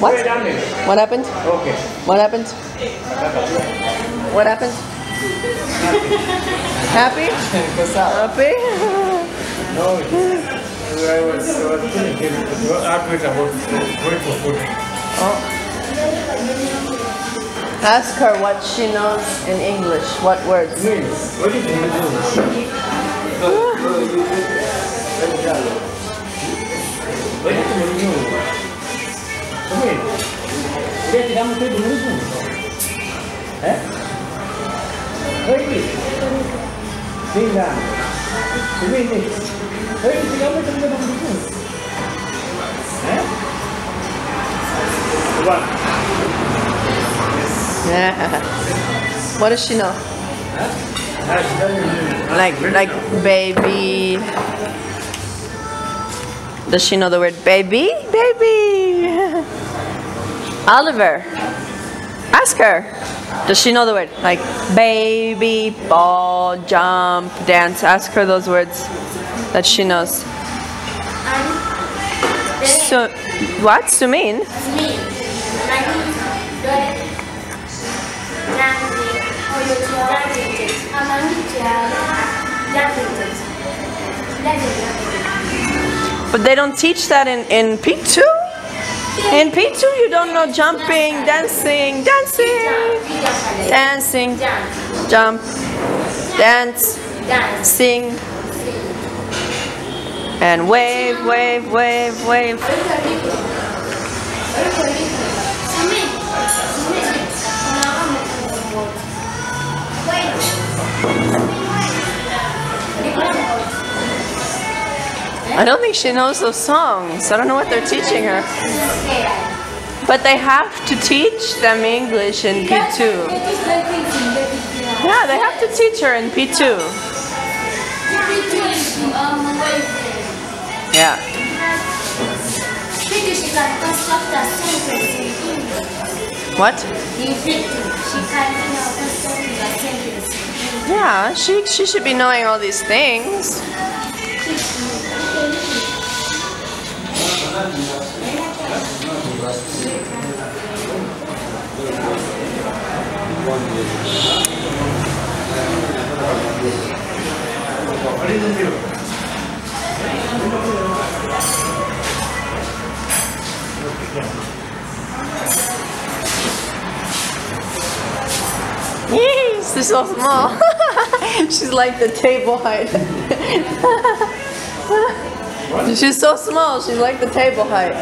What? What happened? Ok. What happened? What happened? Happy? Happy? No, I was, I was thinking, after about for food. Oh. Ask her what she knows in English. What words? Domenico, what did you perché ti diamo tutto nessuno? Eh? Vedi? Vinga. Domenico, vedi ti diamo tutto nessuno? Eh? Guarda. what does she know? Like like baby. Does she know the word baby? Baby. Oliver. Ask her. Does she know the word? Like baby, ball, jump, dance. Ask her those words that she knows. So, what? Sumin? But they don't teach that in, in P2? In P2 you don't know jumping, dancing, dancing, dancing, jump, dance, sing, and wave, wave, wave, wave. I don't think she knows those songs. I don't know what they're teaching her. But they have to teach them English in P2. Yeah, they have to teach her in P2. Yeah. What? Yeah, she, she should be knowing all these things. She's so small. She's like the table height. She's so small, she's like the table height.